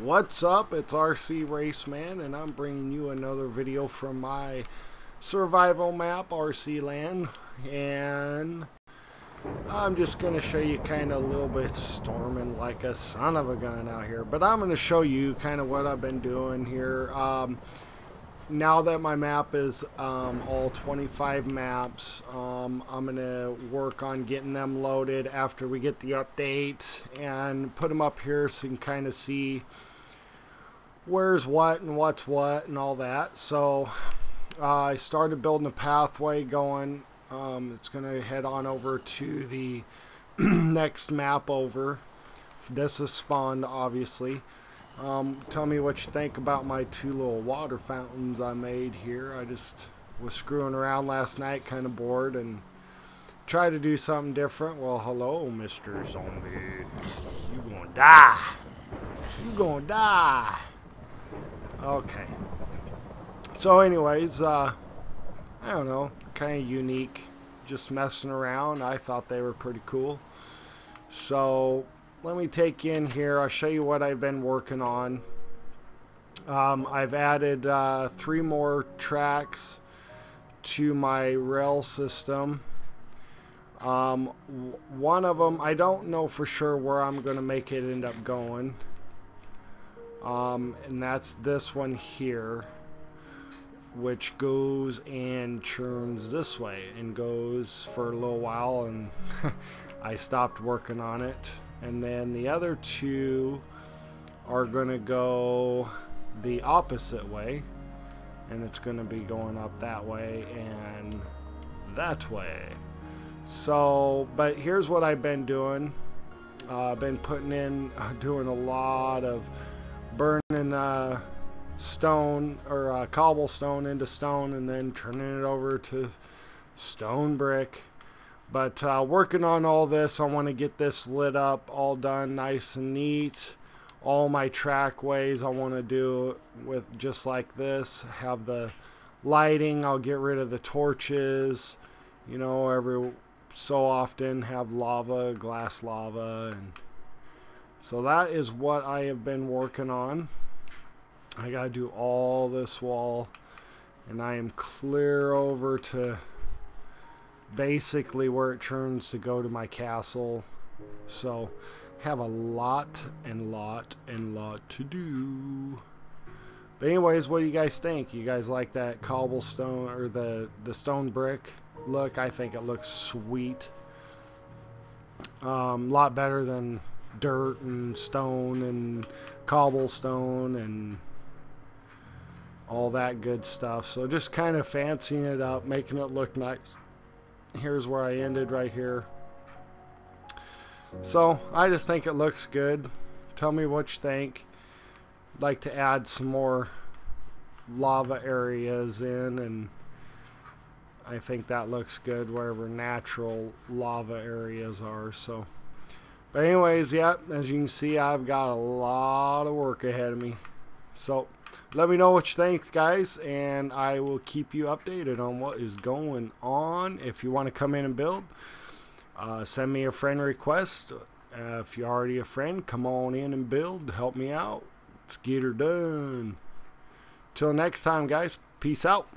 What's up? It's RC Raceman, and I'm bringing you another video from my survival map, RC Land. And I'm just going to show you kind of a little bit storming like a son of a gun out here. But I'm going to show you kind of what I've been doing here. Um, now that my map is um, all 25 maps, um, I'm going to work on getting them loaded after we get the update and put them up here so you can kind of see where's what and what's what and all that. So uh, I started building a pathway going. Um, it's going to head on over to the next map over. This is spawned, obviously. Um, tell me what you think about my two little water fountains I made here. I just was screwing around last night, kind of bored, and tried to do something different. Well, hello, Mr. Zombie. You gonna die. You gonna die. Okay. So anyways, uh, I don't know, kind of unique. Just messing around. I thought they were pretty cool. So let me take in here. I'll show you what I've been working on. Um, I've added uh, three more tracks to my rail system. Um, one of them, I don't know for sure where I'm going to make it end up going. Um, and that's this one here, which goes and churns this way and goes for a little while, and I stopped working on it. And then the other two are going to go the opposite way and it's going to be going up that way and that way. So but here's what I've been doing. Uh, I've been putting in doing a lot of burning uh, stone or uh, cobblestone into stone and then turning it over to stone brick but uh, working on all this, I want to get this lit up, all done nice and neat. All my trackways I want to do with just like this. Have the lighting, I'll get rid of the torches. You know, every so often have lava, glass lava. and So that is what I have been working on. I got to do all this wall. And I am clear over to basically where it turns to go to my castle. So have a lot and lot and lot to do. But anyways, what do you guys think? You guys like that cobblestone or the the stone brick look? I think it looks sweet. A um, lot better than dirt and stone and cobblestone and all that good stuff. So just kind of fancying it up, making it look nice here's where I ended right here. So I just think it looks good. Tell me what you think. I'd like to add some more lava areas in and I think that looks good wherever natural lava areas are. So, but anyways, yeah, as you can see, I've got a lot of work ahead of me. So let me know what you think, guys, and I will keep you updated on what is going on. If you want to come in and build, uh, send me a friend request. Uh, if you're already a friend, come on in and build. Help me out. Let's get her done. Till next time, guys. Peace out.